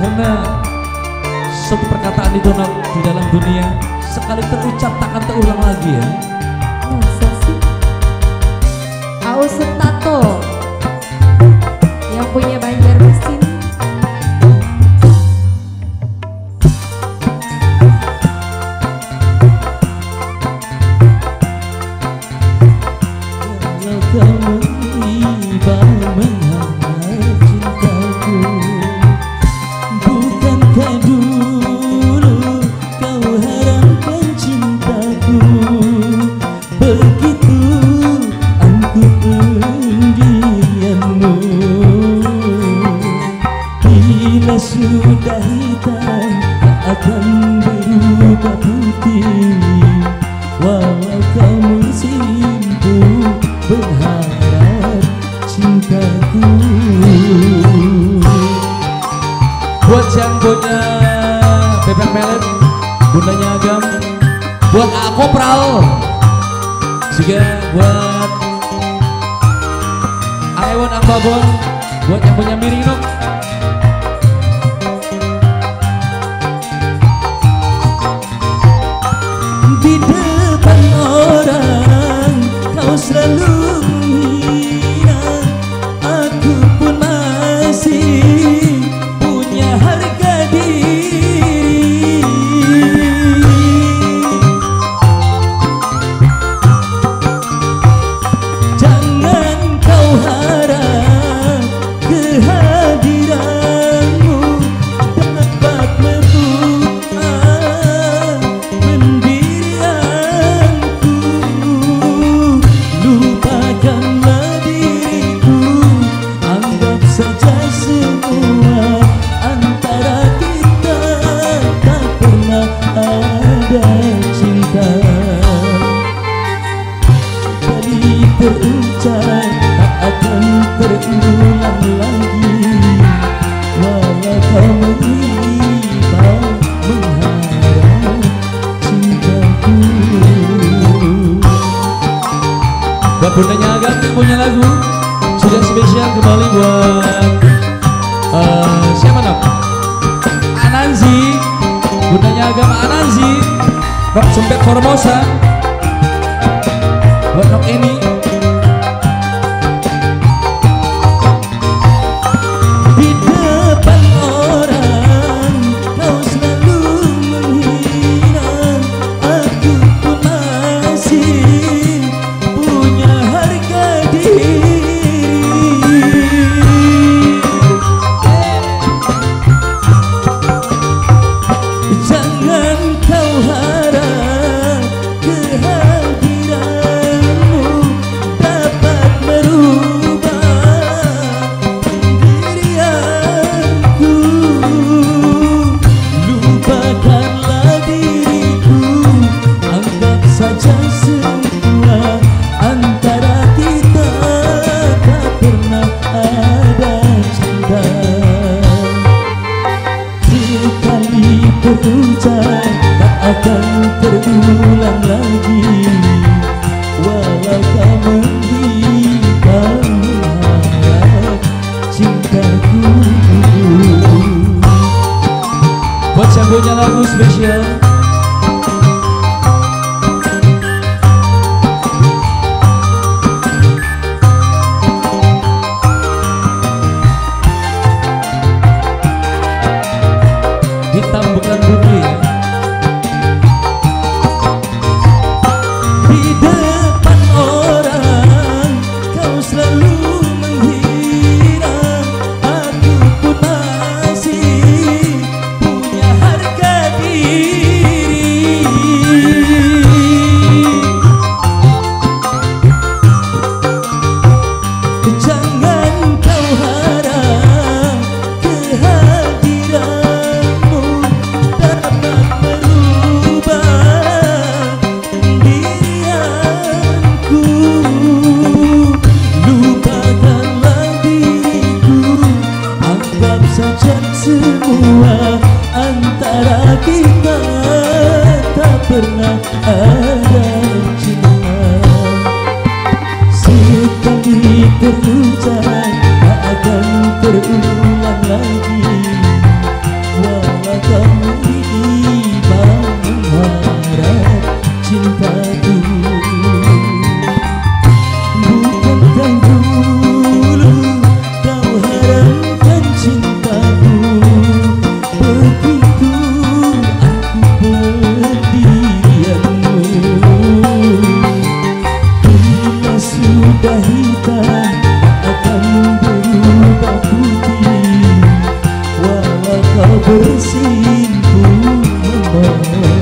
Karena suatu perkataan itu di dalam dunia sekali terucap takkan terulang lagi ya. Sudah hitam akan berubah putih Walau kau bersimpu berharap cintaku Buat yang punya bebek melet Bundanya agam Buat aku pral Juga buat Aiwan Ambabon Buat yang punya miring selalu terucap tak akan terulang lagi. Walau kau mengiba mengharap cintaku. Buat bundanya agak punya lagu Sudah spesial kembali buat eh, Siapa nak? Ananzi Bundanya agama Ananzi Nok Sempet Formosa berucap tak akan terulang lagi Walau cintaku lagu pernah ada cinta. Sekali terucap tak akan terulang lagi 幸福很